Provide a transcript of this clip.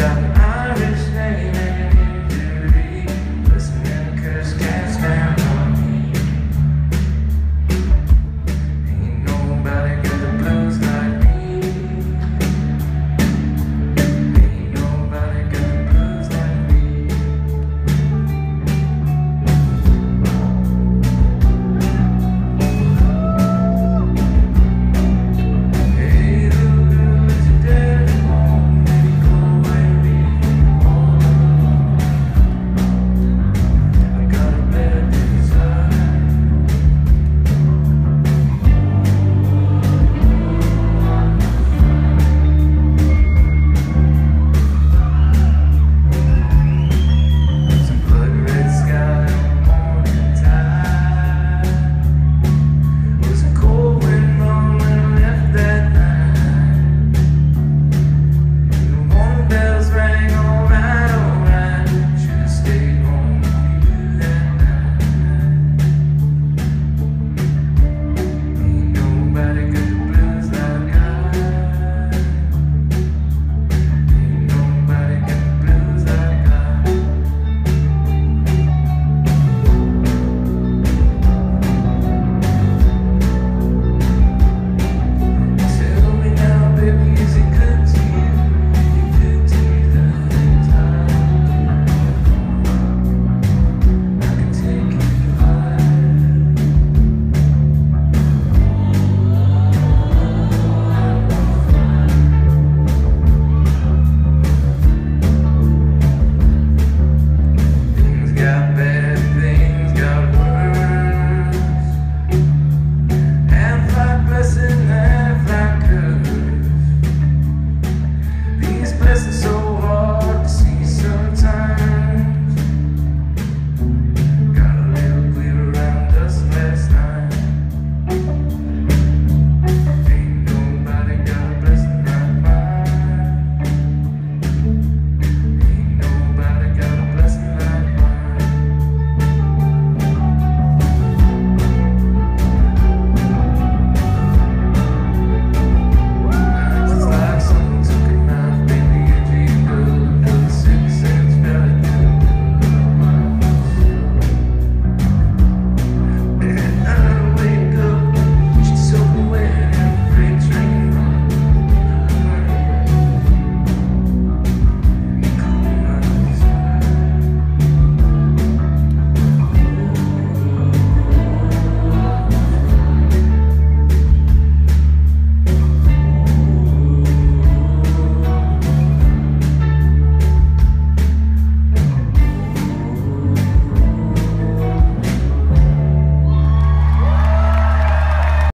Yeah.